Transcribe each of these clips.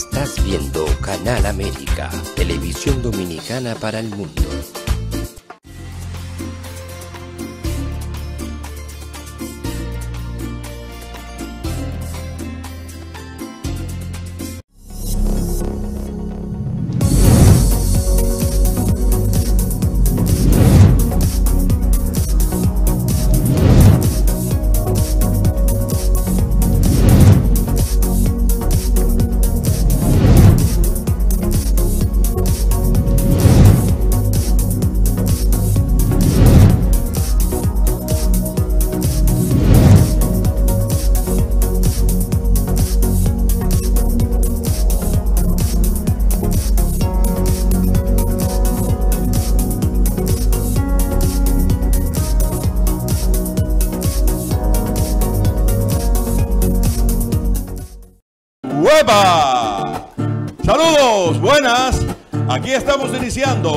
Estás viendo Canal América, televisión dominicana para el mundo.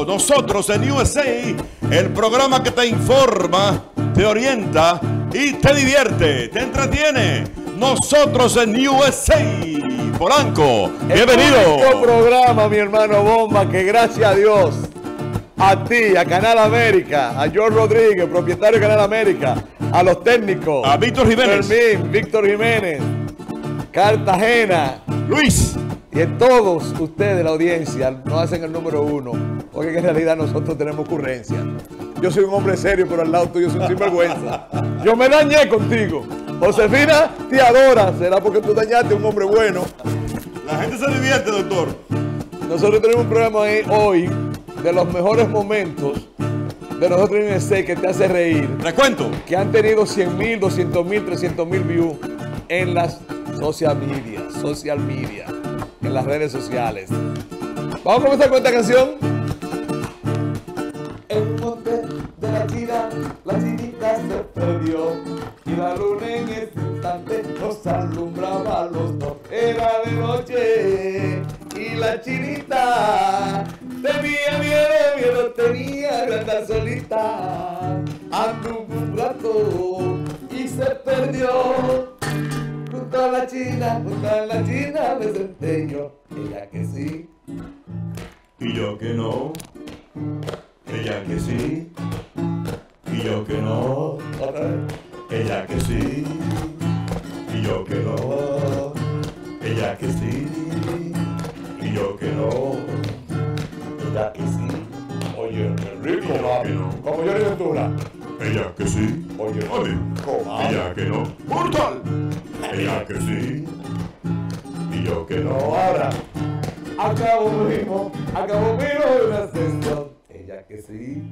Nosotros en USA, el programa que te informa, te orienta y te divierte, te entretiene. Nosotros en USA. Polanco, bienvenido. único programa, mi hermano Bomba, que gracias a Dios, a ti, a Canal América, a George Rodríguez, propietario de Canal América, a los técnicos, A Víctor Jiménez. Fermín, Víctor Jiménez, Cartagena, Luis. y en todos ustedes, la audiencia, nos hacen el número uno, porque en realidad nosotros tenemos ocurrencia. Yo soy un hombre serio, pero al lado tuyo soy un sinvergüenza. Yo me dañé contigo. Josefina te adora, será porque tú dañaste a un hombre bueno. La gente se divierte, doctor. Nosotros tenemos un programa ahí hoy de los mejores momentos de nosotros en el que te hace reír, Les cuento. que han tenido 100 mil, 200 mil, 300 mil views en las social media, social media, en las redes sociales. Vamos a comenzar con esta canción. Y la luna en ese instante nos alumbraba los dos. Era de noche y la chinita tenía miedo, miedo tenía de andar solita. Anduvo un rato y se perdió. Junto a la china, junto a la china me senté yo, ella que sí, Y yo que no. Ella que sí. Y yo que no. Ella que sí. Y yo que no. Ella que sí. Y yo que no. Ella que sí. Oye, rico, no. Como yo Ventura. Ella que sí. Oye, Oye. Ella que no. ¡Brutal! Ella que sí. Y yo que No, ahora. Acabo mismo, acabo mismo de una sesión. Ella que sí.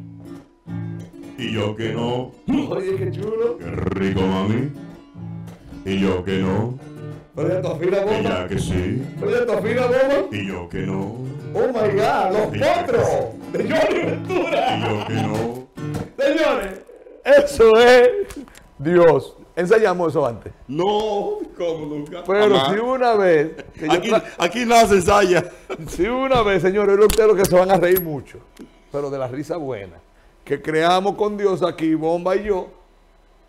Y yo que no. Oye, qué chulo. Qué rico, mami. Y yo que no. Tu afina bomba. Ella que sí. Tu afina bomba. Y yo que no. Oh my god, los potros de Johnny Ventura. Y yo que no. Señores, eso es Dios. Ensayamos eso antes. No, como nunca. Pero Jamás. si una vez, Aquí, aquí nada se ensaya. si una vez, señores, yo creo que se van a reír mucho, pero de la risa buena, que creamos con Dios aquí, Bomba y yo,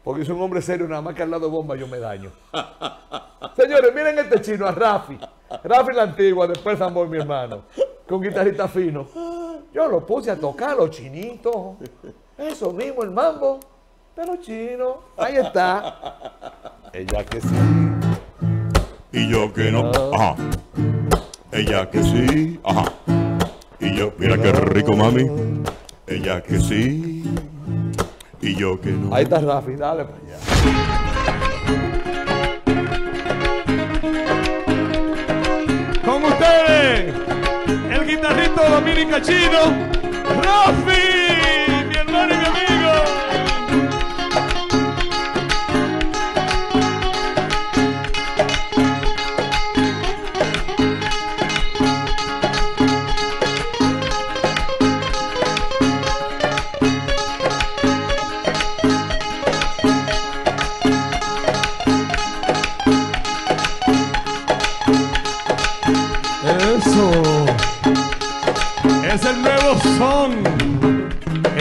porque soy un hombre serio, nada más que al lado de Bomba yo me daño. Señores, miren este chino, a Rafi. Rafi la antigua, después Samboy, mi hermano, con guitarrista fino. Yo lo puse a tocar, los chinitos. Eso mismo, el mambo de los chinos. Ahí está. Ella que sí. Y yo que no. Ajá. Ella que sí. Ajá. Y yo, mira qué rico, mami. Ella que sí. Y yo que no. Ahí está Rafi, dale para allá. Con ustedes, el guitarrista dominica chino, Rafi, mi hermano y mi amigo.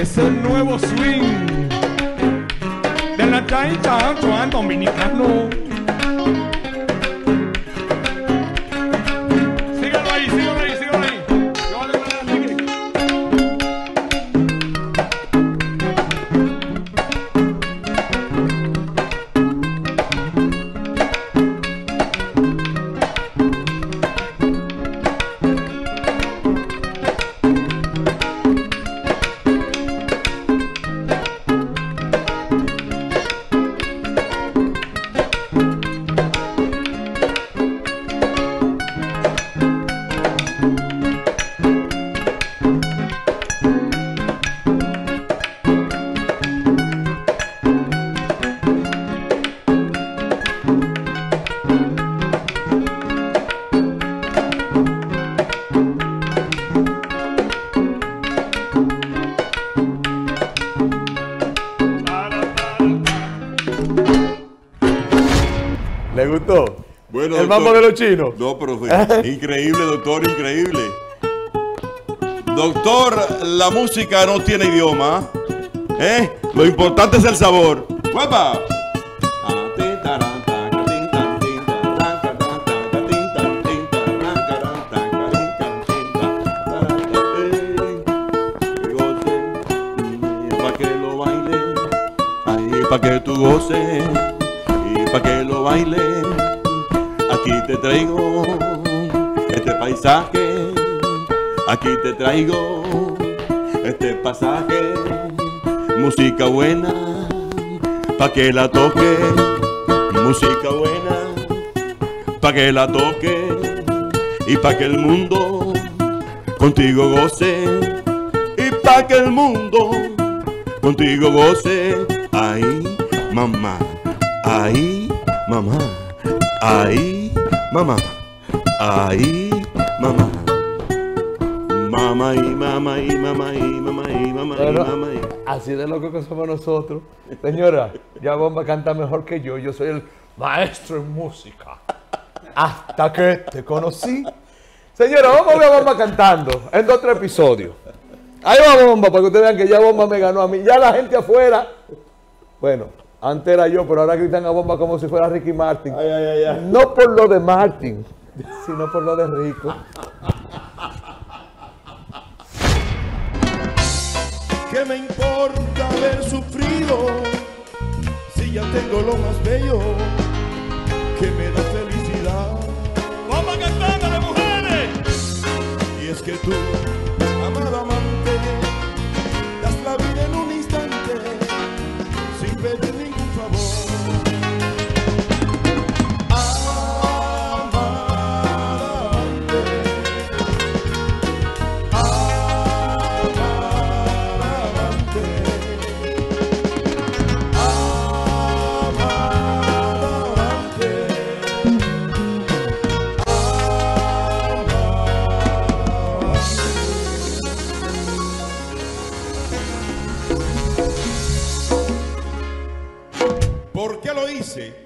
Es el nuevo swing. De la taita Juan Dominicano. Bueno, ¿El doctor. mambo de los chinos? No, pero fue increíble, doctor, increíble. Doctor, la música no tiene idioma. ¿eh? Lo importante es el sabor. ¡Guapa! Pa' que lo baile, ahí pa' que tú goces y pa' que lo baile. Te traigo este paisaje, aquí te traigo este pasaje, música buena, pa' que la toque, música buena, pa' que la toque y pa' que el mundo contigo goce y pa' que el mundo contigo goce. Ay, mamá, ay, mamá, ay, mamá, ay, mamá. Mamá y mamá y mamá y mamá y mamá y mamá y así de loco que somos nosotros. Señora, ya Bomba canta mejor que yo. Yo soy el maestro en música. Hasta que te conocí. Señora, vamos a ver a Bomba cantando en dos tres episodios. Ahí va Bomba, para que ustedes vean que ya Bomba me ganó a mí. Ya la gente afuera. Bueno, antes era yo, pero ahora gritan a Bomba como si fuera Ricky Martin. Ay, ay, ay, ay. No por lo de Martin, sino por lo de Rico. ¿Qué me importa haber sufrido si ya tengo lo más bello que me da felicidad? Vamos a cantar de mujeres. Y es que tú,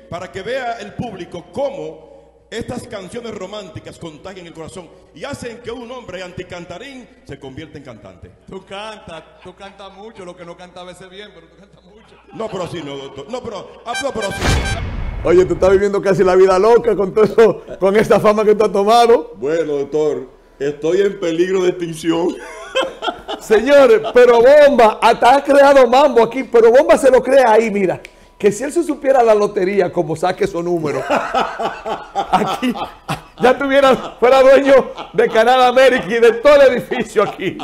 Para que vea el público cómo estas canciones románticas contagian el corazón y hacen que un hombre anticantarín se convierta en cantante. Tú cantas, tú cantas mucho, lo que no canta a veces bien, pero tú cantas mucho. No, pero así no, doctor. No, pero, ah, no, pero así. Oye, tú estás viviendo casi la vida loca con todo eso, con esta fama que tú has tomado. Bueno, doctor, estoy en peligro de extinción. Señores, pero Bomba, hasta ha creado mambo aquí, pero Bomba se lo crea ahí, mira. Que si él se supiera la lotería, como saque esos números, aquí ya tuviera, fuera dueño de Canal América y de todo el edificio aquí.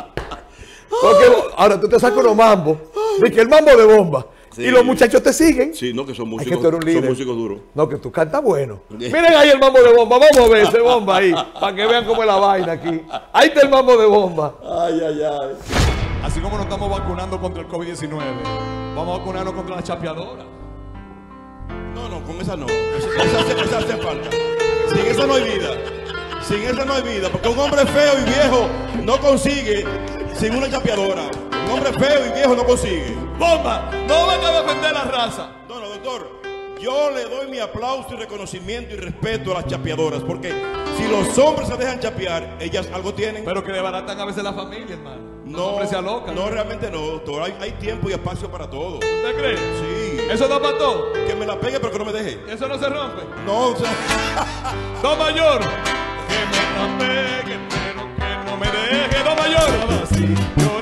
Porque ahora tú te sacas los mambos, de que el mambo de Bomba, Sí. y los muchachos te siguen. Sí, no, que son Es músicos, que tú eres un líder. son músicos duros. No, que tú cantas bueno. Miren ahí el mambo de bomba. Vamos a ver ese bomba ahí. Para que vean cómo es la vaina aquí. Ahí está el mambo de bomba. Ay, ay, ay. Así como nos estamos vacunando contra el COVID-19, vamos a vacunarnos contra la chapeadora. No, no, con esa no. Esa, esa hace- esa hace falta. Sin esa no hay vida. Sin esa no hay vida. Porque un hombre feo y viejo no consigue sin una chapeadora. Un hombre feo y viejo no consigue. ¡Bomba! ¡No van a defender la raza! No, no, doctor. Yo le doy mi aplauso y reconocimiento y respeto a las chapeadoras. Porque si los hombres se dejan chapear, ellas algo tienen. Pero que desbaratan a veces la familia, hermano. No, hombres se alocan. no, realmente no, doctor. Hay, hay tiempo y espacio para todo. ¿Usted cree? Sí. ¿Eso da para todo? Que me la pegue, pero que no me deje. ¿Eso no se rompe? No, o sea, ¡Do mayor! Que me la pegue, pero que no me deje. ¡Do mayor! Así, llorando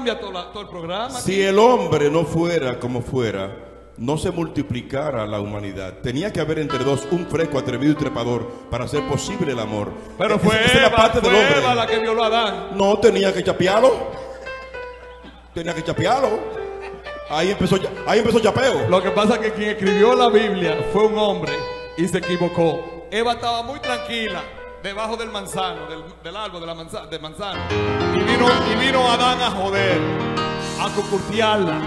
cambias todo, la- todo el programa. Si el hombre no fuera como fuera, no se multiplicara la humanidad. Tenía que haber entre dos un fresco, atrevido y trepador para hacer posible el amor. pero fue esa es la Eva, parte del fue hombre. Eva la que violó a Adán. No, tenía que chapearlo. Tenía que chapearlo. Ahí empezó, ahí empezó chapeo. Lo que pasa es que quien escribió la Biblia fue un hombre y se equivocó. Eva estaba muy tranquila debajo del manzano, del, del árbol de la manzana, de manzano. Y vino, y vino Adán a joder, a cucurtearla.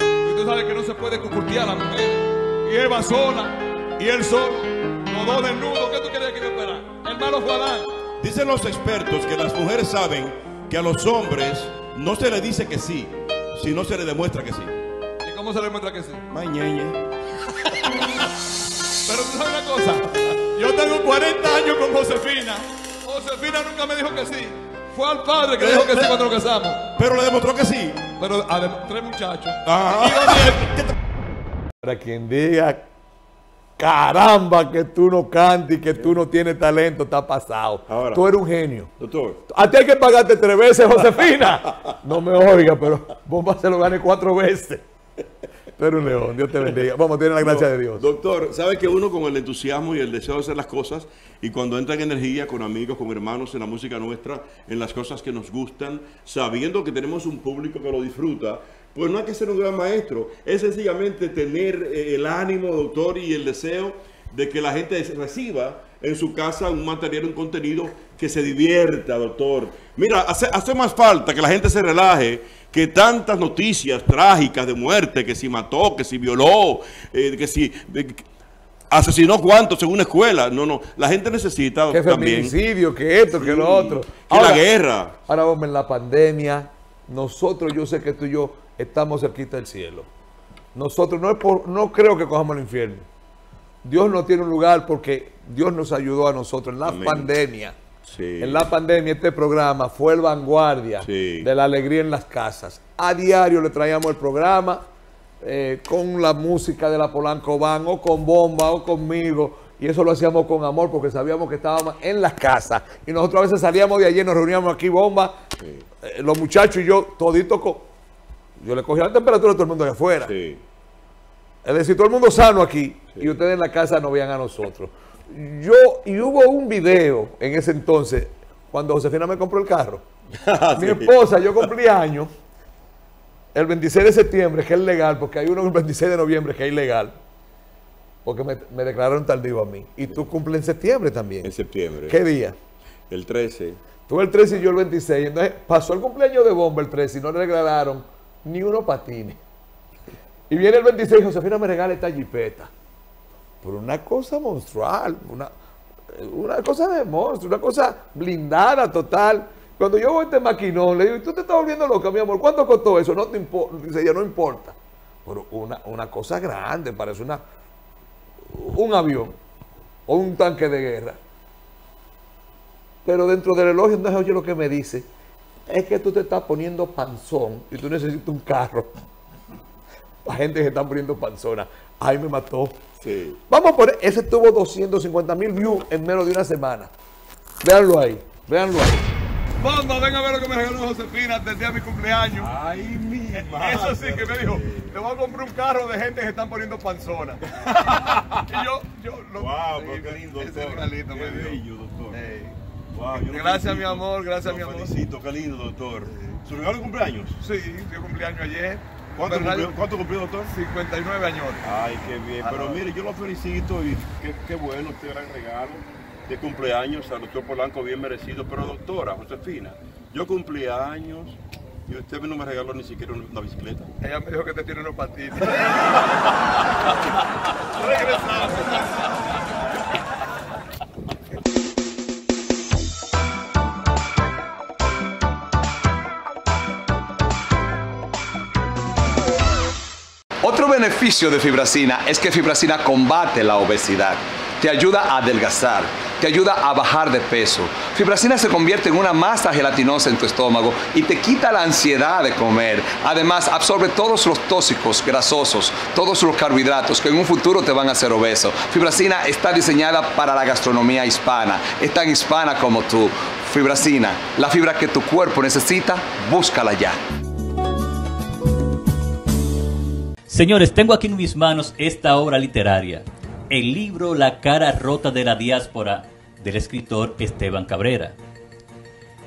Y tú sabes que no se puede cucurtear a la mujer. Y Eva sola, y él solo, los dos desnudos. ¿Qué tú querías que yo esperara? El malo fue Adán. Dicen los expertos que las mujeres saben que a los hombres no se les dice que sí, sino se les demuestra que sí. ¿Y cómo se le muestra que sí? Mañeñe. Pero tú sabes una cosa, yo tengo 40 años con Josefina. Josefina nunca me dijo que sí. Fue al padre que dijo que sí cuando nos casamos. Pero le demostró que sí. Pero además, tres muchachos. Nietos. Para quien diga, caramba, que tú no cantas y que tú no tienes talento, está pasado. Ahora. tú eres un genio. Doctor. A ti hay que pagarte tres veces, Josefina. no me oiga, pero Bomba se lo gane cuatro veces. Tú eres un león, Dios te bendiga. Vamos, tiene la gracia de Dios. Doctor, sabe que uno con el entusiasmo y el deseo de hacer las cosas y cuando entra en energía con amigos, con hermanos en la música nuestra, en las cosas que nos gustan, sabiendo que tenemos un público que lo disfruta, pues no hay que ser un gran maestro, es sencillamente tener eh, el ánimo, doctor, y el deseo de que la gente reciba en su casa un material, un contenido que se divierta, doctor. Mira, hace, hace más falta que la gente se relaje que tantas noticias trágicas de muerte, que si mató, que si violó, eh, que si eh, asesinó cuántos en una escuela. No, no, la gente necesita Que también. feminicidio, que esto, que lo otro. Que la guerra. Ahora vamos en la pandemia. Nosotros, yo sé que tú y yo estamos cerquita del cielo. Nosotros no, es por- no creo que cojamos el infierno. Dios no tiene un lugar porque Dios nos ayudó a nosotros en la Amén. pandemia. Sí. En la pandemia este programa fue el vanguardia Sí. de la alegría en las casas. A diario le traíamos el programa eh, con la música de la Polanco Van o con Bomba o conmigo. Y eso lo hacíamos con amor porque sabíamos que estábamos en las casas. Y nosotros a veces salíamos de allí, nos reuníamos aquí, Bomba, eh, los muchachos y yo, todito con... Yo le cogía la temperatura a todo el mundo de afuera. Es decir, todo el mundo sano aquí y ustedes en la casa nos veían a nosotros. Yo, y hubo un video en ese entonces, cuando Josefina me compró el carro. Mi esposa, yo cumplí años el 26 de septiembre, que es legal, porque hay uno el 26 de noviembre que es ilegal, porque me, me declararon tardío a mí. Y tú cumples en septiembre también. En septiembre. ¿Qué día? El 13. Tú el 13 y yo el 26. Entonces pasó el cumpleaños de Bomba el 13 y no le regalaron ni unos patines. Y viene el 26 y Josefina me regala esta jipeta. Por una cosa monstrual, una, una cosa de monstruo, una cosa blindada total. Cuando yo voy a este maquinón, le digo, ¿y tú te estás volviendo loca, mi amor? ¿Cuánto costó eso? No te importa. Dice ella, no importa. Pero una, una cosa grande, parece una, un avión o un tanque de guerra. Pero dentro del elogio, no oye lo que me dice. Es que tú te estás poniendo panzón y tú necesitas un carro. La gente se está poniendo panzona. Ay, me mató. Sí. Vamos a poner, ese tuvo 250 mil views en menos de una semana. Véanlo ahí, véanlo ahí. Bomba, ven a ver lo que me regaló Josefina desde el día de mi cumpleaños. Ay, mi Eso sí que me dijo, te voy a comprar un carro de gente que están poniendo panzona. y yo, yo lo Wow, Sí, pero qué lindo, ese doctor. regalito Qué me dio. bello, doctor. Wow, yo Gracias, felicito. mi amor, gracias, mi amor. felicito, qué lindo, doctor. ¿Su regalo de cumpleaños? Sí, yo cumpleaños ayer. ¿Cuánto cumplió, ¿Cuánto cumplió, doctor? 59 años. Ay, qué bien. Pero mire, yo lo felicito y qué, qué bueno, este gran regalo de cumpleaños al doctor Polanco, bien merecido. Pero doctora, Josefina, yo cumplí años y usted no me regaló ni siquiera una una bicicleta. Ella me dijo que te tiene unos patines. Regresamos. Beneficio de fibracina es que fibracina combate la obesidad, te ayuda a adelgazar, te ayuda a bajar de peso. Fibracina se convierte en una masa gelatinosa en tu estómago y te quita la ansiedad de comer. Además, absorbe todos los tóxicos grasosos, todos los carbohidratos que en un futuro te van a hacer obeso. Fibracina está diseñada para la gastronomía hispana, es tan hispana como tú. Fibracina, la fibra que tu cuerpo necesita, búscala ya. Señores, tengo aquí en mis manos esta obra literaria, el libro La cara rota de la diáspora del escritor Esteban Cabrera.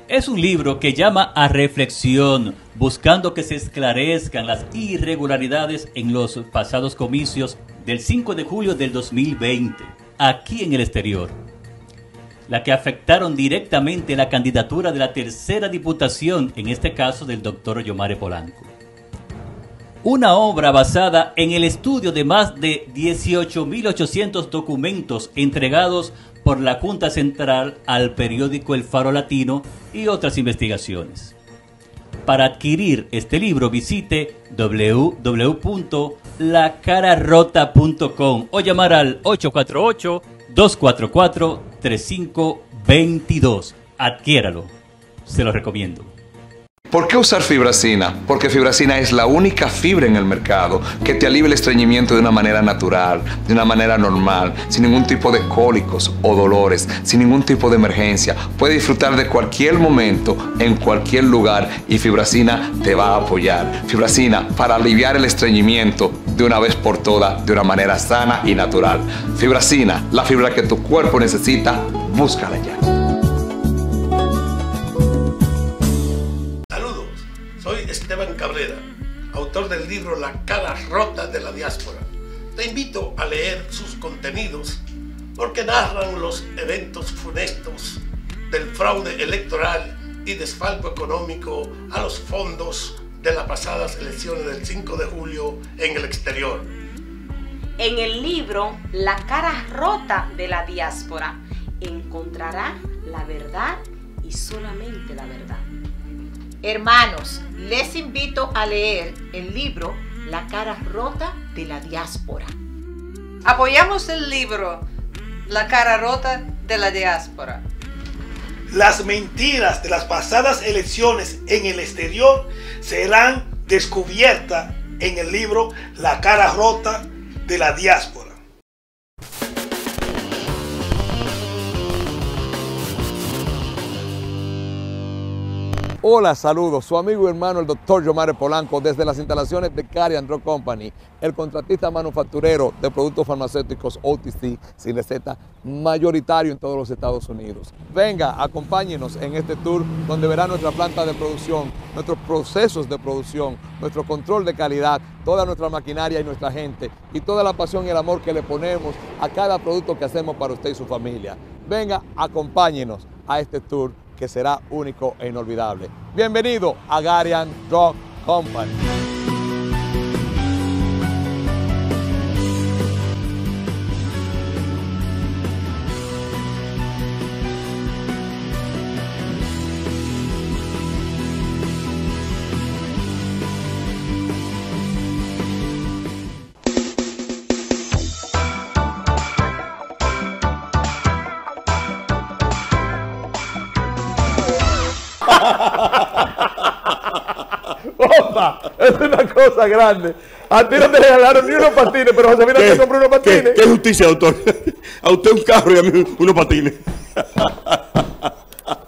Es un libro que llama a reflexión, buscando que se esclarezcan las irregularidades en los pasados comicios del 5 de julio del 2020, aquí en el exterior, la que afectaron directamente la candidatura de la tercera diputación, en este caso del doctor Yomare Polanco una obra basada en el estudio de más de 18.800 documentos entregados por la Junta Central al periódico El Faro Latino y otras investigaciones. Para adquirir este libro visite www.lacararrota.com o llamar al 848-244-3522. Adquiéralo, se lo recomiendo. ¿Por qué usar fibracina? Porque fibracina es la única fibra en el mercado que te alivia el estreñimiento de una manera natural, de una manera normal, sin ningún tipo de cólicos o dolores, sin ningún tipo de emergencia. Puedes disfrutar de cualquier momento, en cualquier lugar y fibracina te va a apoyar. Fibracina para aliviar el estreñimiento de una vez por todas, de una manera sana y natural. Fibracina, la fibra que tu cuerpo necesita, búscala ya. Esteban Cabrera, autor del libro La cara rota de la diáspora. Te invito a leer sus contenidos porque narran los eventos funestos del fraude electoral y desfalco económico a los fondos de las pasadas elecciones del 5 de julio en el exterior. En el libro La cara rota de la diáspora encontrará la verdad y solamente la verdad. Hermanos, les invito a leer el libro La cara rota de la diáspora. Apoyamos el libro La cara rota de la diáspora. Las mentiras de las pasadas elecciones en el exterior serán descubiertas en el libro La cara rota de la diáspora. Hola, saludos. Su amigo y hermano, el doctor Yomare Polanco, desde las instalaciones de Cari Drug Company, el contratista manufacturero de productos farmacéuticos OTC sin receta mayoritario en todos los Estados Unidos. Venga, acompáñenos en este tour donde verá nuestra planta de producción, nuestros procesos de producción, nuestro control de calidad, toda nuestra maquinaria y nuestra gente y toda la pasión y el amor que le ponemos a cada producto que hacemos para usted y su familia. Venga, acompáñenos a este tour que será único e inolvidable. Bienvenido a Garian Drug Company. Cosa grande. A ti no te regalaron ni unos patines, pero Josefina te compró unos patines. ¿Qué, justicia, doctor? A usted un carro y a mí unos patines.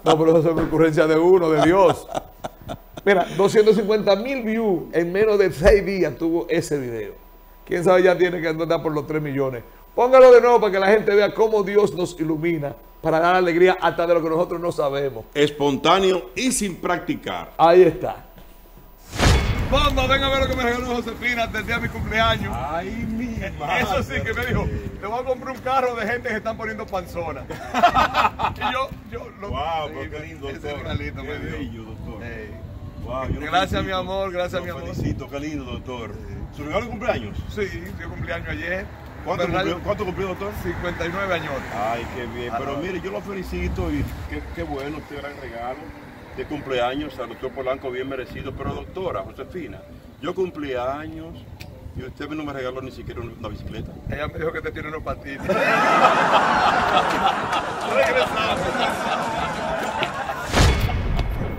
No, pero eso es una ocurrencia de uno, de Dios. Mira, 250 mil views en menos de 6 días tuvo ese video. Quién sabe ya tiene que andar por los 3 millones. Póngalo de nuevo para que la gente vea cómo Dios nos ilumina para dar alegría hasta de lo que nosotros no sabemos. Espontáneo y sin practicar. Ahí está. Mamá, venga a ver lo que me regaló Josefina desde el día de mi cumpleaños. Ay, mi madre. Eso sí, que me dijo, te voy a comprar un carro de gente que están poniendo panzona. y yo, yo lo... Wow, pero qué lindo, Ese doctor. regalito qué me dio. bello, doctor. Wow, yo Gracias, mi amor, gracias, mi amor. felicito, qué lindo, doctor. ¿Su regalo de cumpleaños? Sí, yo cumpleaños ayer. ¿Cuánto cumplió, ¿Cuánto cumplió, doctor? 59 años. Ay, qué bien. Ah, Pero mire, yo lo felicito y qué, qué bueno, este gran regalo de cumpleaños al doctor Polanco, bien merecido. Pero doctora Josefina, yo cumplí años Y usted no me regaló ni siquiera una, bicicleta. Ella me dijo que te tiene unos patines.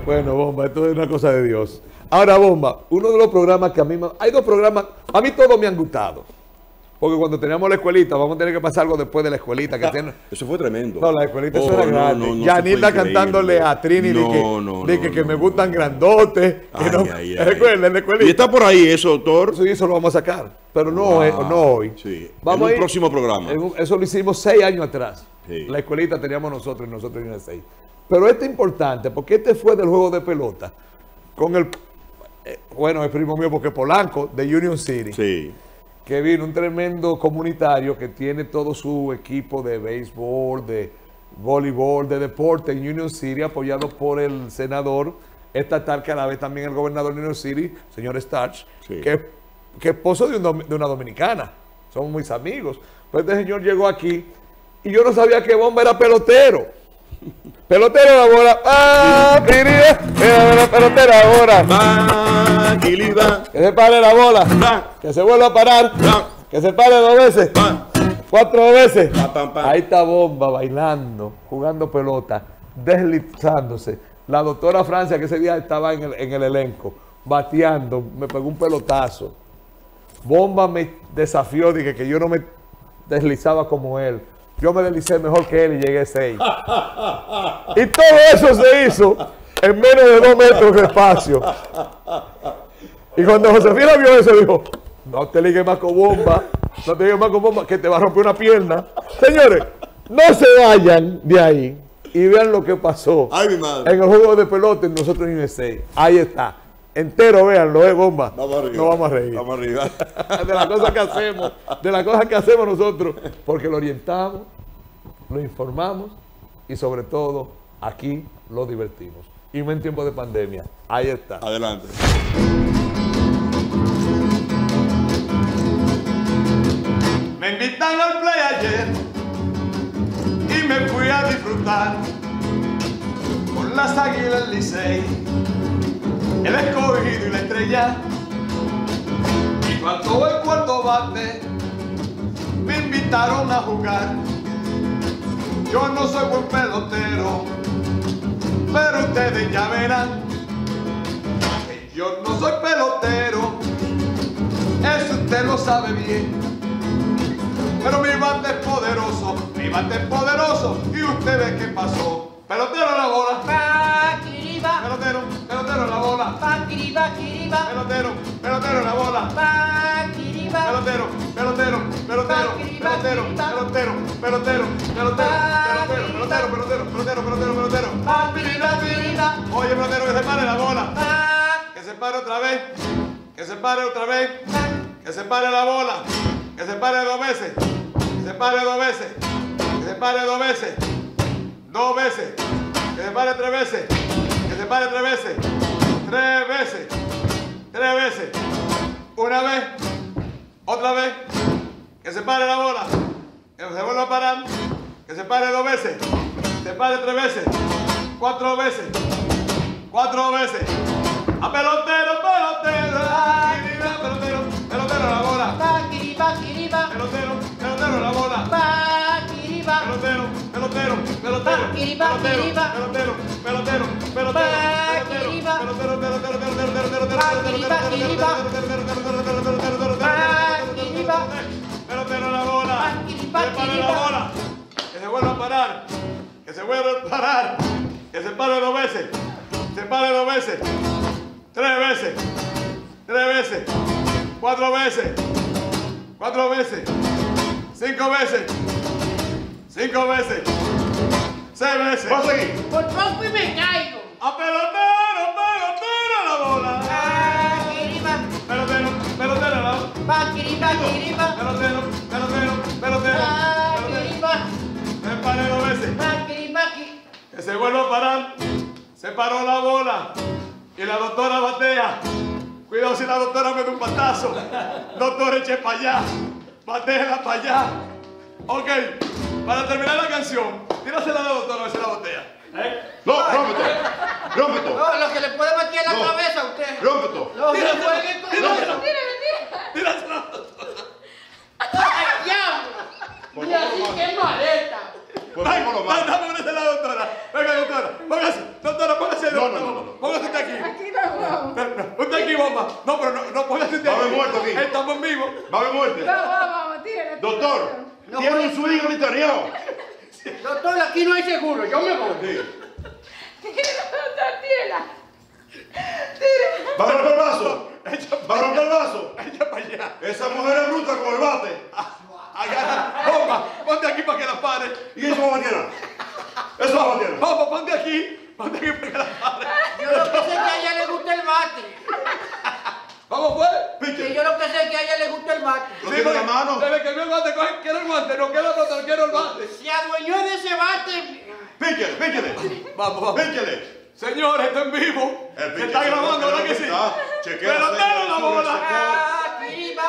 Bueno, Bomba, esto es una cosa de Dios. Ahora, Bomba, uno de los programas que a mí... me- Hay dos programas, a mí todos me han gustado. Porque cuando teníamos la escuelita, vamos a tener que pasar algo después de la escuelita. Que tiene... Eso fue tremendo. No, la escuelita eso Oh, era no, grande. no, no, eso cantándole a Trini de que, de que, me gustan grandotes. Ay, no- ay, ay. ¿Recuerdan la escuelita? Y está por ahí eso, doctor. Sí, eso lo vamos a sacar. Pero no, eh, no hoy. Sí. Vamos en un próximo programa. un- eso lo hicimos seis años atrás. Sí. La escuelita teníamos nosotros y nosotros en el seis. Pero este es importante porque este fue del juego de pelota con el, eh, bueno, el primo mío porque Polanco de Union City. Sí. Que vino un tremendo comunitario que tiene todo su equipo de béisbol, de voleibol, de deporte en Union City, apoyado por el senador estatal, que a la vez también el gobernador de Union City, señor Starch, Sí. que, que es esposo de, un de una dominicana. Somos muy amigos. Pues este señor llegó aquí y yo no sabía que Bomba era pelotero. Pelotero la bola. ¡Ah! querida! Mira, la pelotera ahora. Va, Kiliba, Que se pare la bola. va, Que se vuelva a parar. va, Que se pare dos veces. va. Cuatro veces. Pa. Ahí está Bomba bailando, jugando pelota, deslizándose. La doctora Francia, que ese día estaba en el, en el elenco, bateando, me pegó un pelotazo. Bomba me desafió, dije que yo no me deslizaba como él. Yo me deslicé mejor que él y llegué seis. y todo eso se hizo en menos de dos metros de espacio. Y cuando Josefina vio eso, dijo, no te ligues más con bomba, no te ligues más con bomba, que te va a romper una pierna. Señores, no se vayan de ahí y vean lo que pasó Ay, mi madre. en el juego de pelota en nosotros en el Ahí está. Entero, véanlo, eh, bomba. Vamos arriba. No vamos a reír. Vamos arriba. de las cosas que hacemos, de las cosas que hacemos nosotros, porque lo orientamos, lo informamos y sobre todo aquí lo divertimos. Y no en tiempo de pandemia. Ahí está. Adelante. Me invitan al play ayer y me fui a disfrutar con las águilas Licey, el escogido y la estrella. Y cuando el cuarto bate, me invitaron a jugar. Yo no soy buen pelotero, pero ustedes ya verán que yo no soy pelotero. Eso usted lo sabe bien. Pero mi bate es poderoso, mi bate es poderoso. Y usted ve qué pasó. Pelotero en la bola. Paquiriba, Pelotero, pelotero en la bola. paquiriba, quiriba, Pelotero, pelotero en la bola. paquiriba, Pelotero, pelotero, pelotero, pelotero, pelotero, pelotero, pelotero, pelotero, pelotero, pelotero, pelotero, pelotero, pelotero. paquiriba, quiriba, Oye, pelotero, que se pare la bola. Que se pare otra vez. Que se pare otra vez. Que se pare la bola. Que se pare dos veces. Que se pare dos veces. Que se pare dos veces. Dos veces. Que se pare tres veces. Que se pare tres veces. Tres veces. Tres veces. Una vez. Otra vez. Que se pare la bola. Que se vuelva a parar. Que se pare dos veces. Se pare tres veces. Cuatro veces. Cuatro veces. A pelotero, pelotero. Ay, mira, pelotero, pelotero la bola. Pelotero, pelotero la bola. Pelotero, pelotero, pelotero. Pelotero, pelotero, pelotero, pelotero. Paquiriba. Pelotero, pelotero, pelotero, pelotero, Paquiriba, quiriba. Paquiriba. Pelotero la bola. La bola. Que se vuelva a parar. Que se vuelva a parar. Que se pare dos veces. Se pare dos veces. Tres veces. Tres veces. Cuatro veces. Cuatro veces. Cinco veces. Cinco veces. Seis veces. Vamos a seguir. por poco y me caigo. A pelotero, pelotero la bola. Paquiriba, Pelotero, pelotero la bola. paquiriba, quiriba, Pelotero, pelotero, pelotero. pelotero. paquiriba, Se pare dos veces. qui- Que se vuelva a parar. Se paró la bola. Y la doctora batea. Cuidado si la doctora me da un patazo. Doctor, eche para allá. Batéela para allá. Ok. Para terminar la canción, tírasela la doctora a ver si la botea. No, rómpete. Rómpete. No, lo que le puede batir en la No. cabeza a usted. Rómpete. Le Tírasela, puede tírasela. Tírale, tírale. Tírasela. ¡Ay, diablo! Y así que maleta. Por Ay, favor, lo ay, mata. dame una de la doctora. Venga, doctora. Póngase. Doctora, póngase. No, no, doctora. no, no. Póngase usted aquí. Aquí vamos. No, no, Usted aquí, bomba. No, pero no, no póngase usted Va a haber aquí. muerto aquí. Estamos en vivo. Va a haber muerte. Vamos, vamos, vamos, tírale. Doctor, No tiene un swing gritaneado. Doctor, aquí no hay seguro, yo me voy. Sí. Doctor, tírala. Va a romper el vaso. Va a romper el vaso. Echa para allá. Esa mujer es bruta con el bate. Agarra. Bomba, ponte aquí para que la pare. ¿Y eso va a batear? Eso va a. Bomba, ponte aquí. Ponte aquí para que la pare. Yo lo que sé es que a ella le gusta el bate. ¿Cómo fue? Que yo lo que sé es que a ella le gusta el bate. Lo tiene en la mano. Que vio el bate, coge, quiero el guante, no quiero el bate, no quiero el bate. Se adueñó de ese bate. Píquele, píquele. Vamos, vamos. Píquele. Señor, esto en vivo. El Se está grabando, ¿verdad que sí? Chequea Pelotero la bola.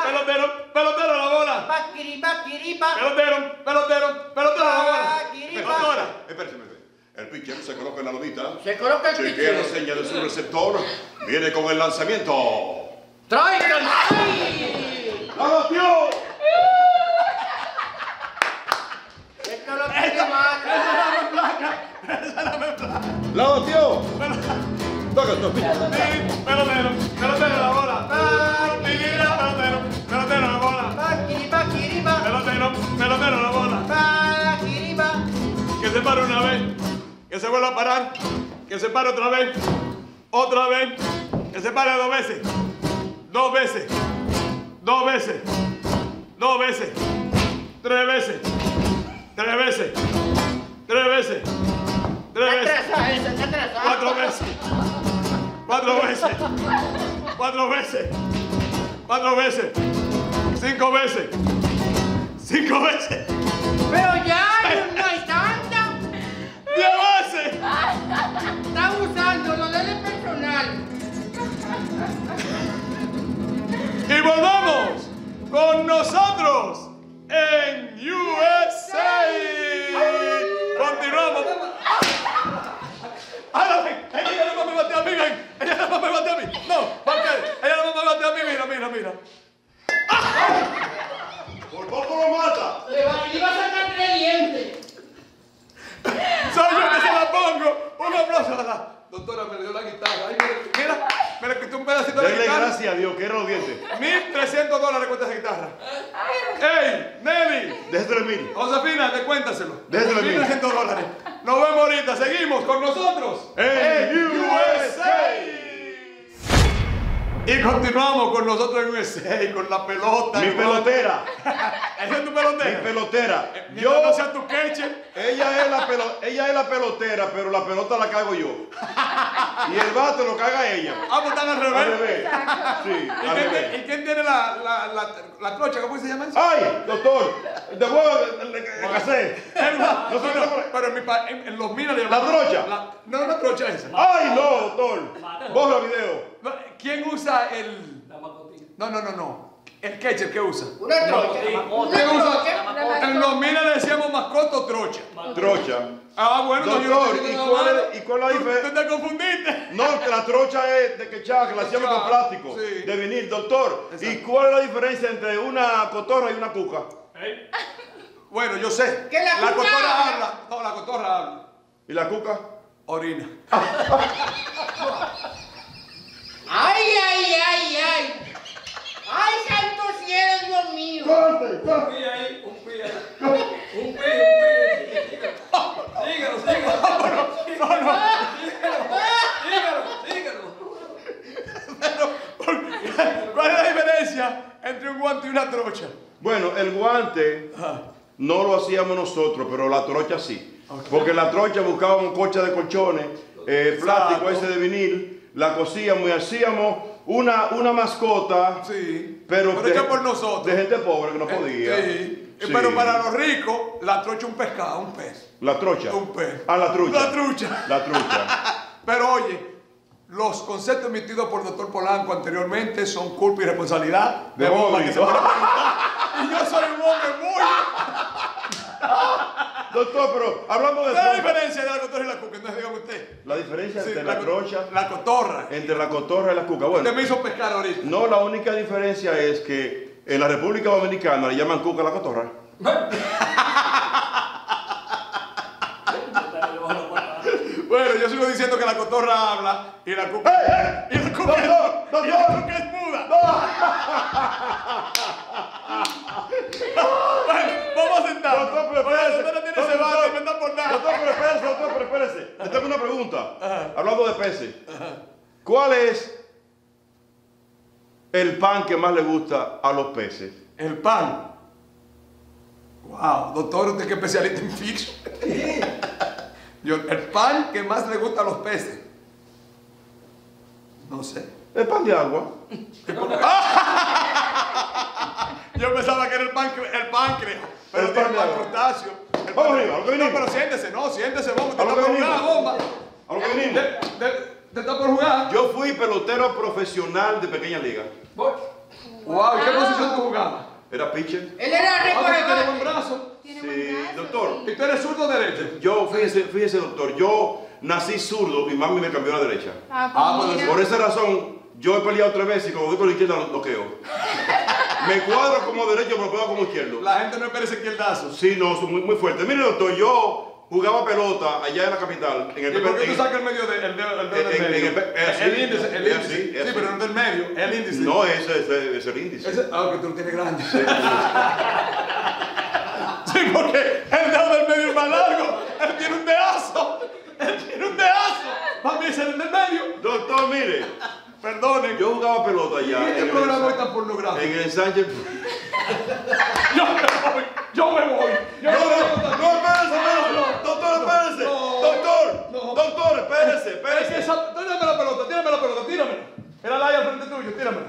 Pelotero, pelotero la bola. Pa, quiriba, quiriba. Pelotero, pelotero, pelotero la bola. Espérese, espérese. El pitcher se coloca en la lomita. Se coloca el Chequea la señal de su receptor. Viene con el lanzamiento. Traigan. ¡Ay! ¡La batió! Esto lo tiene mal. ¡La batió! Toca, toca. Sí, pelotero, pelotero la bola. Tira, pelotero, pelotero la bola. Pa, quiriba, quiriba. Pelotero, pelotero la bola. Pa, quiriba. Que se pare una vez, que se vuelva a parar, que se pare otra vez, otra vez, que se pare dos veces, dos veces, dos veces, dos veces, tres veces, tres veces, tres veces, tres veces, cuatro veces, cuatro veces, cuatro veces, cuatro veces, cinco veces, cinco veces, Pero ya, no, no hay tanta. diez veces. Está Y volvamos con nosotros en USA. Continuamos. Ahora ven, ella no me bate a mí, ven. Ella no me bate a mí. No, porque ella no me bate a mí. Mira, mira, mira. Por poco lo mata. Le va, le iba a sacar tres dientes. Soy yo que se la pongo. Un aplauso a la doctora. Me dio la guitarra. Ay, mira, mira, me le quitó un pedacito de la Denle guitarra. gracias a Dios que era los dientes. 1300 dólares cuesta esa guitarra. ¡Ey, Nelly! Déjate el mil. Josefina, te cuéntaselo. Déjelo mí. 1300 dólares. Nos vemos ahorita. Seguimos con nosotros. En USA. Y continuamos con nosotros en USA, con la pelota. Mi el pelotera. ¿Esa es tu Mi pelotera? pelotera. Mientras Yo, no sea tu catcher. ella es, la pelo- ella es la pelotera, pero la pelota la cago yo. Y el bate lo caga ella. Ah, pues están al Al revés. Sí, ¿Y al quién, revés. tiene- ¿Y quién tiene la, la, la, la trocha? ¿Cómo se llama eso? ¡Ay, doctor! A le- le casé. No, No sé pero, en, mi pa- en, en los minas le ¿La trocha? la- no, la trocha esa. ¡Ay, no, doctor! Borra video. ¿Quién usa el...? No, no, no, no. ¿El catcher qué usa? Una trocha. ¿Qué usa? En los minas le decíamos mascota o trocha. Trocha. Ah, bueno, no, yo Doctor, no ¿y cuál es- y cuál es la diferencia? Tú te confundiste. No, que la trocha es de quechá, que la hacíamos con plástico, Sí. de vinil. Doctor, ¿y cuál es la diferencia entre una cotorra y una cuca? Bueno, yo sé. Que la cuca cotorra habla. No, la cotorra habla. ¿Y la cuca? Orina. Ay, ay, ay, ay. Ay, santo cielo, Dios mío. ¡Corte, corte! ahí, un pi ahí. Un pi, un pi. Síguelo, síguelo. No, no. Síguelo, síguelo. ¿Cuál es la diferencia entre un guante y una trocha? Bueno, el guante no lo hacíamos nosotros, pero la trocha sí. Porque la trocha buscábamos cocha de colchones, eh, plástico ese de vinil, la cosíamos y hacíamos una, una mascota, Sí. pero, Pero de, hecha por nosotros. de gente pobre que no podía. Sí. Sí. Pero para los ricos, la trocha es un pescado, un pez. La trocha. Un pez. Ah, la trucha. La trucha. La trucha. Pero oye, los conceptos emitidos por el doctor Polanco anteriormente son culpa y responsabilidad De a preguntar. Y yo soy un hombre muy... Doctor, pero hablando de ¿Cuál es la diferencia de la cotorra y la cuca? Entonces dígame usted. la ¿Cuál es diferencia Sí, entre la la, trocha, La cotorra. entre la cotorra y la cuca? Bueno, Usted me hizo pescar ahorita. no, la única diferencia es que en la República Dominicana le llaman cuca a la cotorra. Bueno, yo sigo diciendo que la cotorra habla y la cuca. Y la cuca, y la cuca es muda. bueno, vamos a sentar. Doctor, espérese. usted no tiene Doctor, bate, doctor. inventar por nada. Doctor, pero espérese, doctor, pero espérese. Le tengo una pregunta. Hablando de peces. ¿Cuál es el pan que más le gusta a los peces? El pan. Wow, doctor, usted que es especialista en fish. Yo, el pan que más le gusta a los peces. No sé. El pan de agua. Yo pensaba que era el, páncreas, el páncreas, pero tiene agua. crustáceo. El Vamos arriba, a lo que No, pero siéntese, no, siéntese, vamos, te A lo está que por jugar, bomba. A lo que vinimos. De- de- ¿Te está por jugar? Yo fui pelotero profesional de pequeña liga. Wow, ¿y qué posición tú jugabas? Era pitcher. Él era Ah, recogedor. buen brazo. Sí, doctor. ¿Y tú eres zurdo o derecho? Yo, fíjese, fíjese, doctor, yo nací zurdo y mami me cambió a la derecha. Ah, pues Por esa razón, yo he peleado tres veces y como voy con la izquierda, lo noqueo. Me cuadro como derecho, pero pego como izquierdo. La gente no ese izquierdazo. Sí, no, soy muy, muy fuerte. Mire, doctor, yo jugaba pelota allá en la capital. En el ¿Y por qué tú sacas el medio del medio? el- índice, el es índice. sí, así. pero no del medio, el índice. No, ese, ese es el índice. Ese, ah, que tú lo tienes grande. Sí, porque el dedo del medio es más largo. Él tiene un dedazo. Él tiene un dedazo. Para mí es el del medio. Doctor, mire, Perdonen. yo jugaba pelota allá. este programa tan pornográfico. En el Sánchez. Yo me voy. Yo me voy. Yo No, me voy. no, no, espérese, espérese. Doctor, espérese. Doctor, doctor, espérese, Tírame la pelota, tírame la pelota, tíramela. Era la al frente tuyo, tíramela.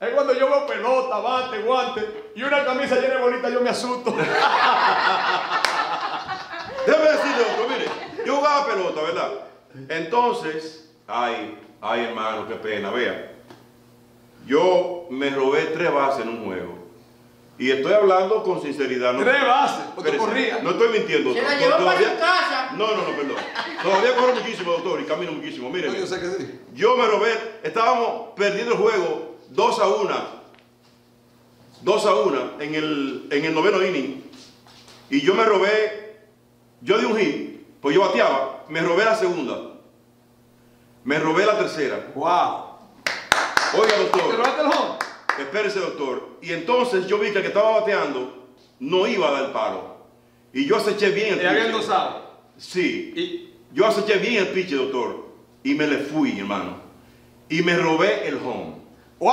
Es cuando yo veo pelota, bate, guante y una camisa llena de bolita, yo me asusto. Déjame decirle, doctor, mire, yo jugaba pelota, ¿verdad? Entonces, ay, ay, hermano, qué pena, vea. Yo me robé tres bases en un juego. Y estoy hablando con sinceridad. ¿no? Tres bases, Espérese, corrías. No estoy mintiendo. Se la llevó para su casa. No, no, no, perdón. Todavía corro muchísimo, doctor, y camino muchísimo. No, Mire, yo sé que sí. yo me robé, estábamos perdiendo el juego 2 a 1. 2 a 1 en el, en el noveno inning. Y yo me robé, yo di un hit, pues yo bateaba, me robé la segunda. Me robé la tercera. Wow. Oiga, ¿Te doctor, robaste el home? espérese, doctor. Y entonces yo vi que el que estaba bateando no iba a dar palo. Y yo aceché bien el Y había pitcher. endosado. Sí. Y Yo aceché bien el pitch, doctor. Y me le fui, hermano. Y me robé el home. ¡Wow!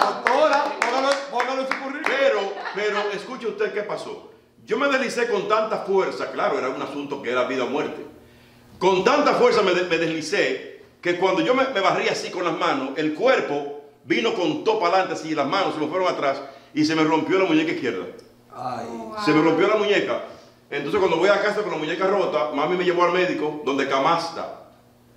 Doctora, póngalo, póngalo en su currículum. Pero, pero, escuche usted qué pasó. Yo me deslicé con tanta fuerza, claro, era un asunto que era vida o muerte. Con tanta fuerza me, de- me deslicé que cuando yo me, me barrí así con las manos, el cuerpo vino con todo para adelante así, y las manos se me fueron atrás y se me rompió la muñeca izquierda. Ay. Se me rompió la muñeca. Entonces cuando voy a casa con la muñeca rota, mami me llevó al médico donde Camasta.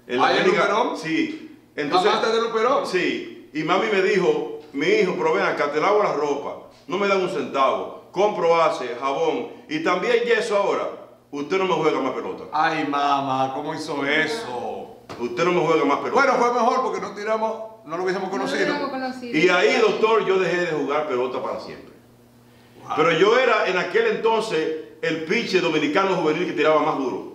En ¿Ah, en clínica- Luperón? Sí. Entonces, ¿Camasta de Luperón? Sí. Y mami me dijo, mi hijo, pero ven acá, te lavo la ropa. No me dan un centavo. Compro base, jabón. Y también yeso ahora. Usted no me juega más pelota. Ay, mamá, ¿cómo hizo eso? Usted no me juega más pelota. Bueno, fue mejor porque no tiramos, no lo hubiésemos conocido. Y ahí, doctor, yo dejé de jugar pelota para siempre. Pero yo era en aquel entonces el pitcher dominicano juvenil que tiraba más duro.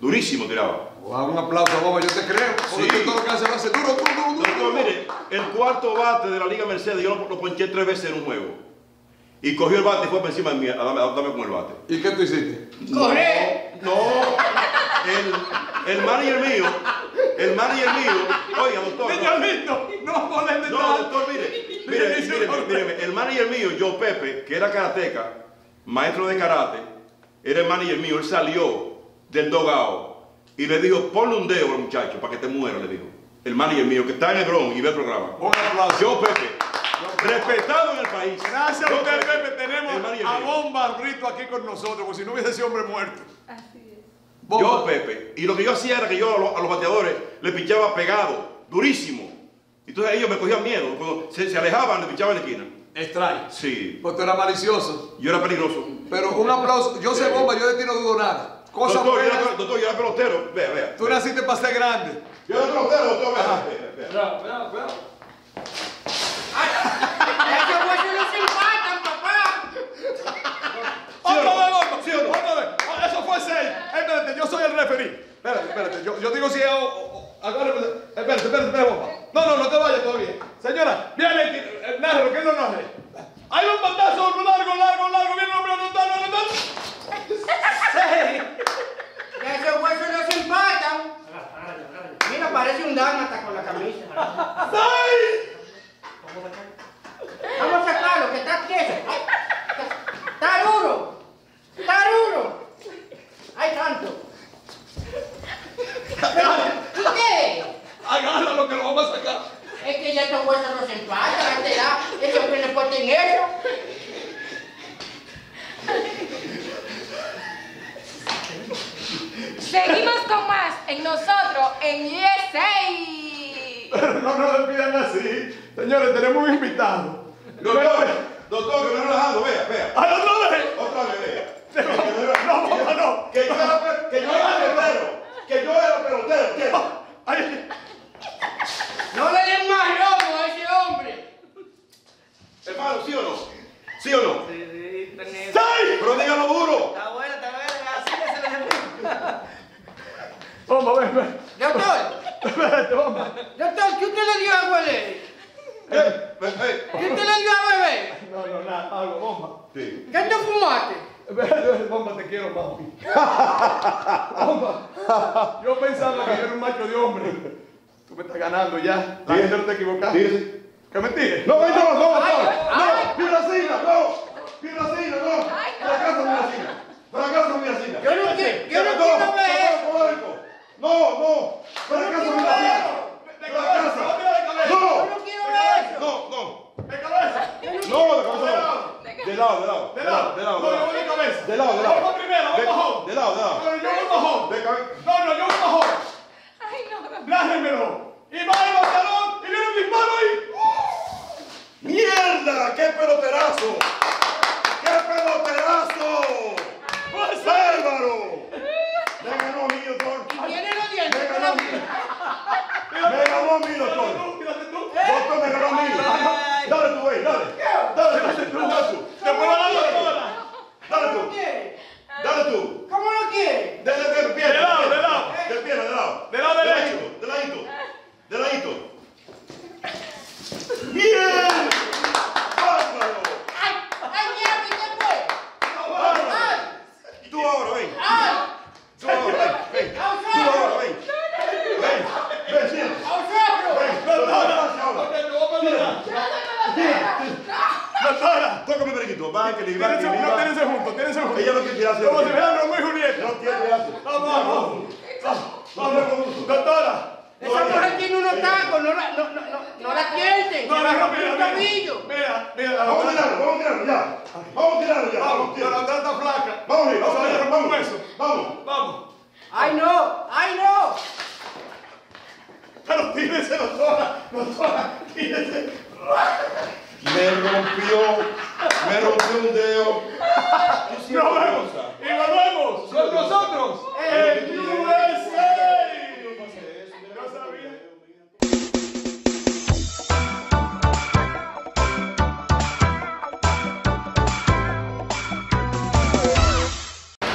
Durísimo tiraba. Wow, un aplauso, boba, yo te creo. Porque Sí. tú todo lo que haces lo haces duro, duro, duro, duro. Doctor, mire, el cuarto bate de la Liga Mercedes yo lo, lo ponché tres veces en un juego. Y cogió el bate y fue por encima de mí a darme, a darme con el bate. ¿Y qué tú hiciste? Corre. No, el, el manager mío, el manager mío, oiga, doctor. no. Lindo, no moleste No, tanto. doctor, mire, mire, mire, mire, el manager mío, yo Pepe, que era karateca, maestro de karate, era el manager mío, él salió del dogao y le dijo, ponle un dedo al muchacho para que te muera, le dijo. El manager mío, que está en el Bronx y ve el programa. Un aplauso. Yo, Pepe, respetado en el país. Gracias a Yo, usted, Pepe, tenemos a. Bomba Rito aquí con nosotros, porque si no hubiese sido hombre muerto. Yo, Bomba. Pepe. Y lo que yo hacía era que yo a los, a los bateadores le pinchaba pegado, durísimo. Entonces ellos me cogían miedo. Cuando se, se alejaban, le pinchaba en la esquina. Strike. Sí. Porque tú eras malicioso. Yo era peligroso. Pero un aplauso. Yo sé bomba, yo de ti no dudo nada. Cosa doctor, yo era, doctor, yo era pelotero. Vea, vea. Tú naciste para ser grande. Yo era pelotero, doctor. Vea, vea, vea. Cuidado, cuidado, cuidado. Esos Tírese. ¿Qué mentira? No, no, no, no, Ay, no. ay. No, fibracina, no. Fibracina, no. Fracaso fibracina. Yo no quiero, yo no No, quiero ver eso. no. No, fibracina. Fracaso. Yo No. no quiero ver eso. No, no. ¿De cabeza? No, de cabeza. De lado, de lado. De lado, De lado, No, de yo lado. voy de cabeza. De lado, de lado. Vamos primero, De- vamos home. De lado, de lado. Pero yo voy bajón. De cabeza. No, no, yo voy bajón. Ay, no. Lájemelo. Y va el pantalón y viene un disparo ahí. ¡Mierda! ¡Qué peloterazo! ¡Qué peloterazo! ¡Bárbaro! Me ganó mí, doctor. Tiene los dientes. Me ganó mí. Me ganó mí, doctor. Doctor, me ganó mí. Dale tú, güey, dale. Dale tú, dale tú. Va la doctora. Dale ¿Cómo tú. Dale tú. ¿Cómo lo quiere? De, de, de, lado, de lado. De pie, de lado. De lado derecho. De ladito, de ladito. ¡Bárbaro! ¡Ay! ¡Ay, ya! ¿Qué fue? ¡Bárbaro! Tú ahora, ven. ¡Ay! Tú ahora, ven. Ven. Mandar. Doctora. Tócame periquito. Va, que le va, que le va. juntos, juntos. Ella no quiere tirarse. Como Romeo y Julieta. No quiere tirarse. Vamos, vamos. Vamos, doctora. Esa mujer tiene unos tacos, no la, no, no, no, no la tienten. No, se no, va a no, romper mira, un mira. tobillo. Mira, mira, la Vamos a tirarlo, vamos a tirarlo ya. Vamos a tirarlo ya. Vamos, Vamos, la vamos, está flaca. vamos, vamos, un vamos, hueso. vamos. Vamos. ¡Ay, no! ¡Ay, no! Pero tírese, doctora. Doctora, tírese. Me rompió, me rompió un dedo. Nos vemos. Y volvemos. Con nosotros. En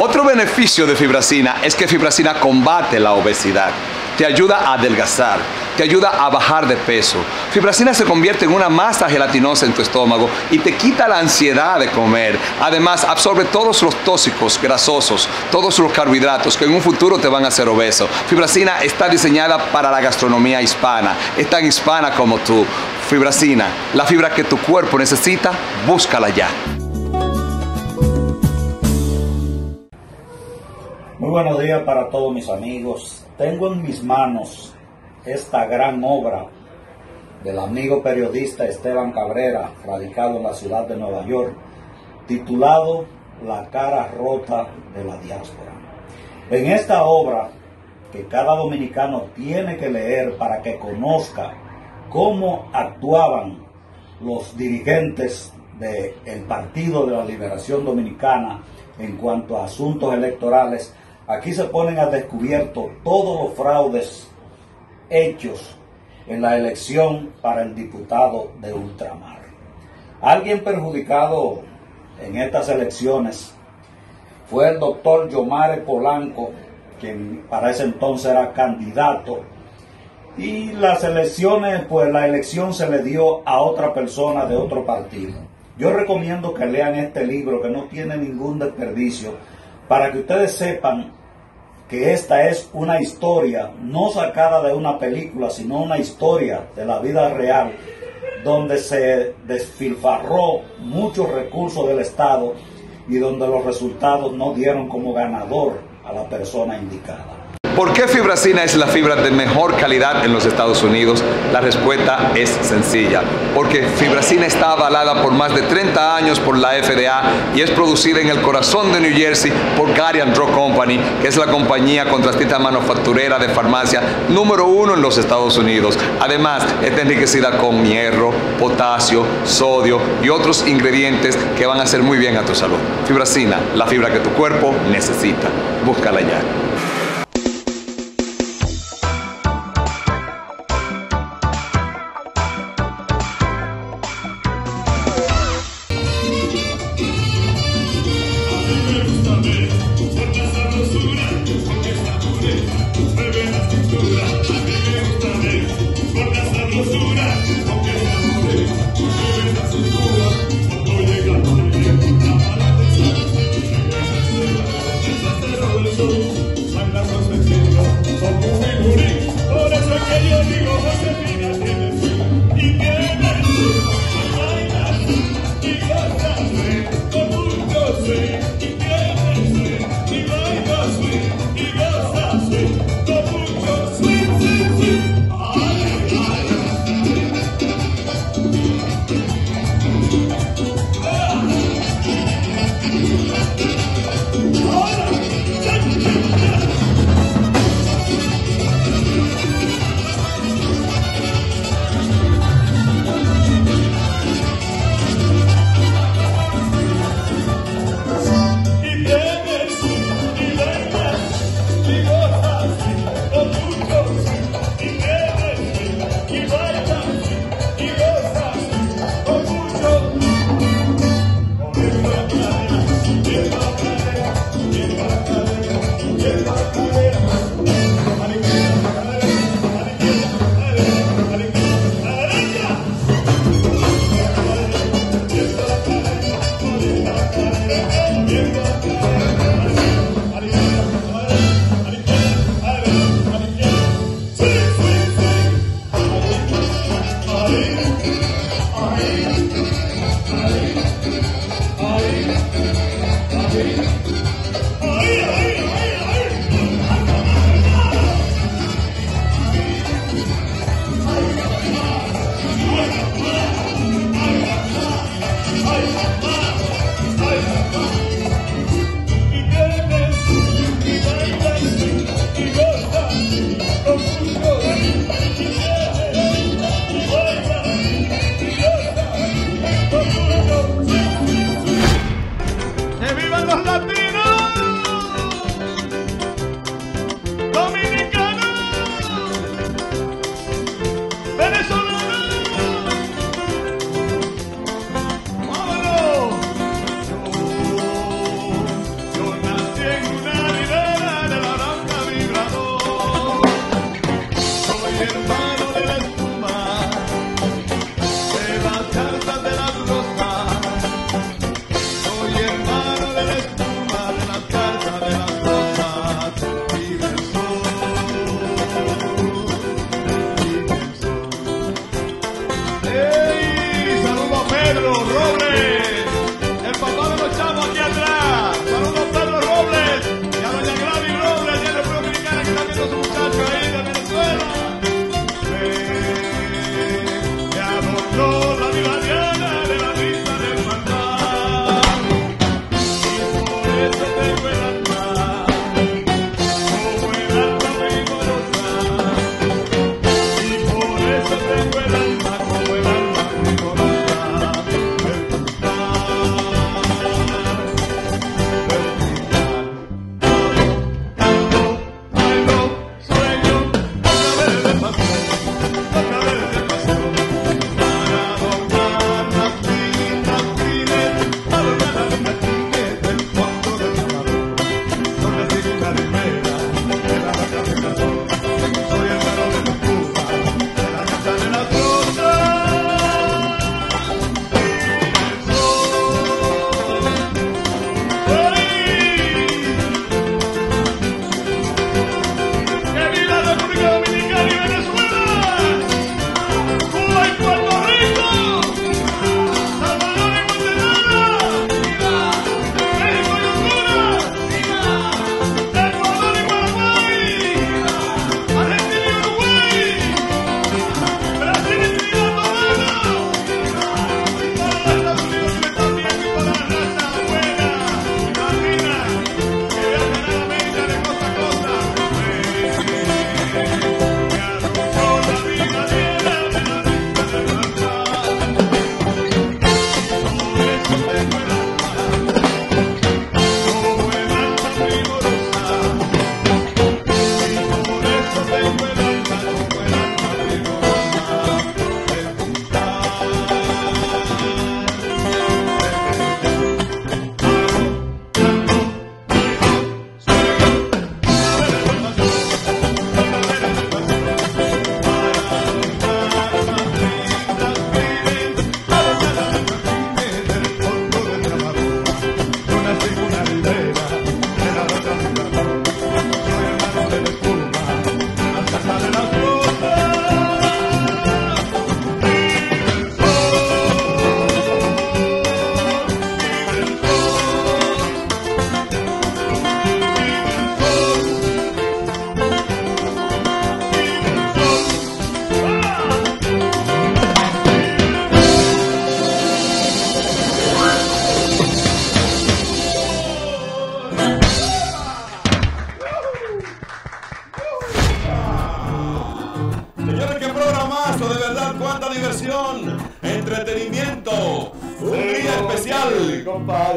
Otro beneficio de fibracina es que fibracina combate la obesidad, te ayuda a adelgazar, te ayuda a bajar de peso. Fibracina se convierte en una masa gelatinosa en tu estómago y te quita la ansiedad de comer. Además, absorbe todos los tóxicos grasosos, todos los carbohidratos que en un futuro te van a hacer obeso. Fibracina está diseñada para la gastronomía hispana, es tan hispana como tú. Fibracina, la fibra que tu cuerpo necesita, búscala ya. Muy buenos días para todos mis amigos. Tengo en mis manos esta gran obra del amigo periodista Esteban Cabrera, radicado en la ciudad de Nueva York, titulado La cara rota de la diáspora. En esta obra, que cada dominicano tiene que leer para que conozca cómo actuaban los dirigentes del Partido de la Liberación Dominicana en cuanto a asuntos electorales, Aquí se ponen a descubierto todos los fraudes hechos en la elección para el diputado de ultramar. Alguien perjudicado en estas elecciones fue el doctor Yomare Polanco, quien para ese entonces era candidato, y las elecciones, pues la elección se le dio a otra persona de otro partido. Yo recomiendo que lean este libro que no tiene ningún desperdicio para que ustedes sepan que esta es una historia no sacada de una película, sino una historia de la vida real, donde se desfilfarró muchos recursos del Estado y donde los resultados no dieron como ganador a la persona indicada. ¿Por qué fibracina es la fibra de mejor calidad en los Estados Unidos? La respuesta es sencilla. Porque fibracina está avalada por más de 30 años por la FDA y es producida en el corazón de New Jersey por Guardian Drug Company, que es la compañía contrastista manufacturera de farmacia número uno en los Estados Unidos. Además, está enriquecida con hierro, potasio, sodio y otros ingredientes que van a hacer muy bien a tu salud. Fibracina, la fibra que tu cuerpo necesita. Búscala ya.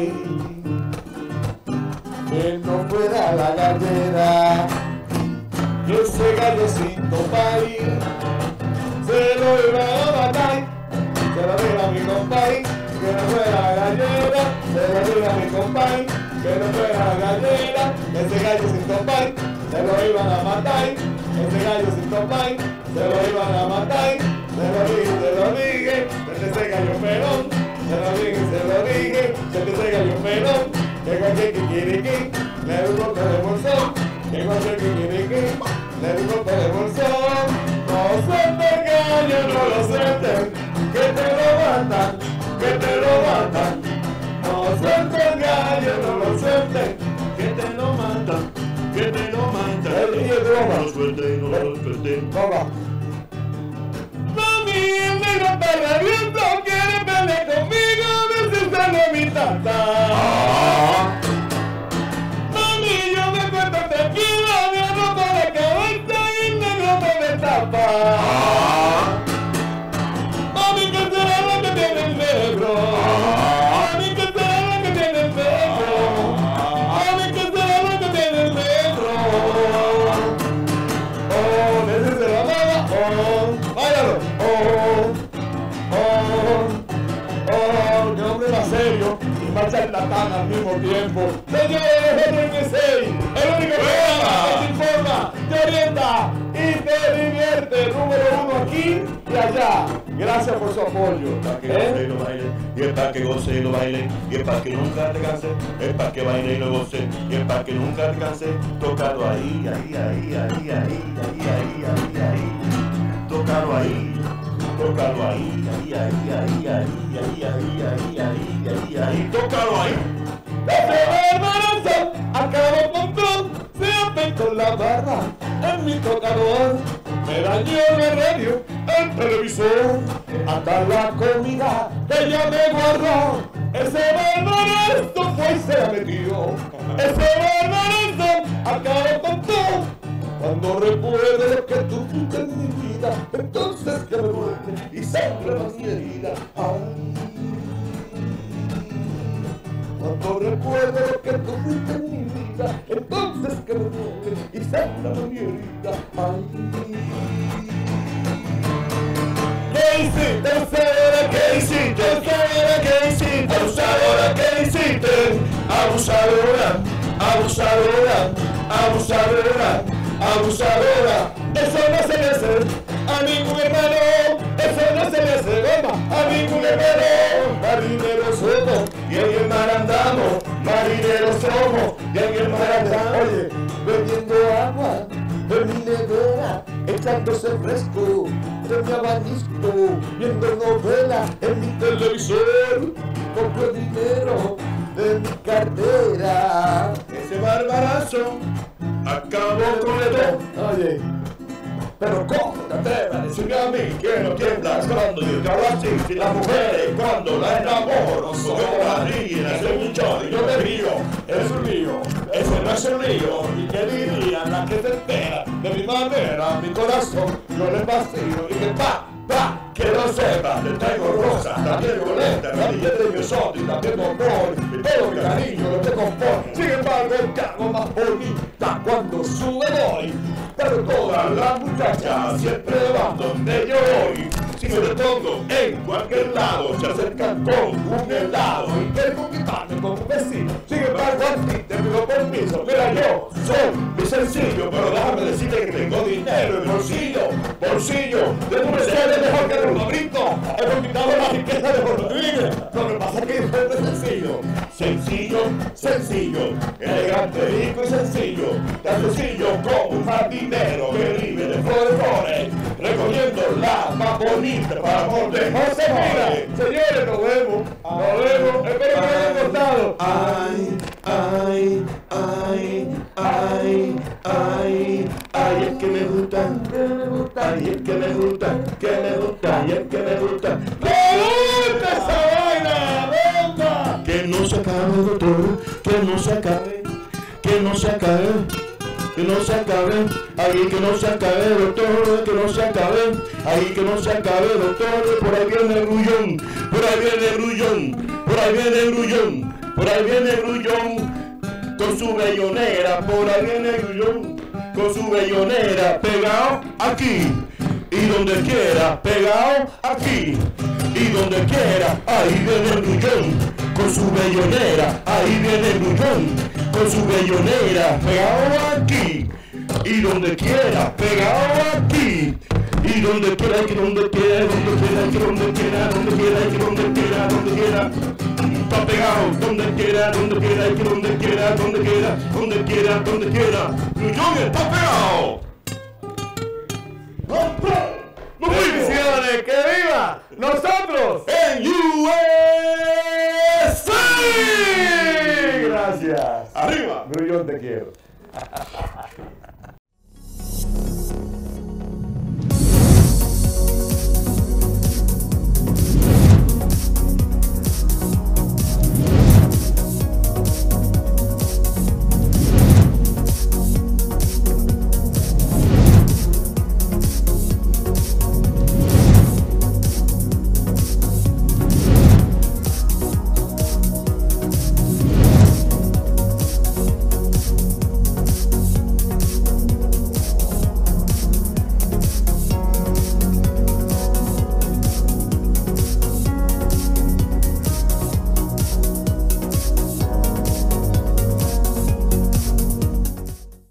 light. Más charlatán al mismo tiempo. Señores, el MSI, el único programa que te informa, te orienta y te divierte. Número uno aquí y allá. Gracias por su apoyo. que goce y lo baile, y es para que goce y lo baile, y es para que nunca te canse, es para que baile y lo goce, y es para que nunca te canse, tocado ahí, ahí, ahí, ahí, ahí, ahí, ahí, ahí, ahí, tocado ahí, tocado ahí, ahí, ahí, ahí, ahí, ahí, ahí, ahí, ahí, ahí, ahí, tocado ahí. Ese embarazo acabó con todo, se apretó la barra en mi tocador. Me dañó el radio, el televisor, hasta la comida que ella me guardó. Ese barbarazo fue y se la metió. Ese barbarazo acabó con todo. Cuando recuerdo lo que tú fuiste en mi vida, entonces que me duele y siempre más mi herida. Ay. Cuando recuerdo lo que tú fuiste en mi vida, entonces que me duele y siempre mi herida. Ay. ¿Qué hiciste, abusadora? ¿Qué hiciste, abusadora? ¿Qué hiciste, abusadora? ¿Qué hiciste? Abusadora, abusadora, abusadora, abusadora. Eso no se le hace a ningún hermano. Eso no se le hace a ningún hermano. Marineros somos y en el mar andamos. Marineros somos y en el mar andamos. Oye, bebiendo agua de mi nevera, echándose fresco de mi abanico, viendo novela en mi televisor, compro dinero de mi cartera. Ese barbarazo acabó con el. Oye, pero ¿cómo te atreves a decirme a mí que no tiemblas cuando yo te hablo así? Si las mujeres cuando la enamoro las niñas en un chorro y yo te río, es un lío, eso no es un lío. ¿Y qué dirían las que se entera de mi manera, mi corazón? Yo le vacío y que pa, pa, que lo sepas, te traigo rosas, también violetas, ramillas de miosol y también bombón, y todo mi cariño lo te compone. Sin embargo, el cargo más bonita cuando sube voy, pero todas las muchachas siempre van donde yo voy. Si me depongo en cualquier lado, se acercan con un helado y quieren conquistarme con un vecino. Sin embargo, a ti te permiso. Mira, yo soy muy sencillo, pero déjame decirte que tengo dinero en bolsillo, bolsillo. De tu mercedes mejor que un abrito. He conquistado la riqueza de Rodríguez. Lo que pasa que yo soy muy sencillo. Sencillo, sencillo, elegante, rico y sencillo. Tan sencillo como un jardinero que vive de flores, flores, recogiendo las más bonitas para amor de José Mira, señores, nos vemos, nos vemos, espero que les haya gustado. Ay, ay, ay, ay, ay, ay, es que me gustan, que me gustan, ay, es que me gustan, que me gustan, y es que me gustan. ¡Me gusta no se acabe, doctor, que no se acabe, que no se acabe que no se acabe, ahí que no se acabe, doctor, que no se acabe, ahí que no se acabe, doctor, por ahí viene el grullón, por ahí viene el grullón, por ahí viene el grullón, por ahí viene el grullón, con su bellonera, por ahí viene el grullón, con su bellonera, pegado aquí, y donde quiera, pegado aquí, y donde quiera, ahí viene el grullón, con su bellonera, ahí viene el grullón, con su bellonera, pegado aquí, y donde quiera, pegado aquí. Y donde quiera, que donde quiera, donde quiera, que donde quiera, donde quiera, que donde quiera, donde quiera. Está pegado, donde quiera, donde quiera, que donde quiera, donde quiera, donde quiera, donde quiera. Grullón está pegado. ¡Bendiciones! ¡Que viva! ¡Nosotros! En USA. Gracias. Arriba. Grullón, te quiero.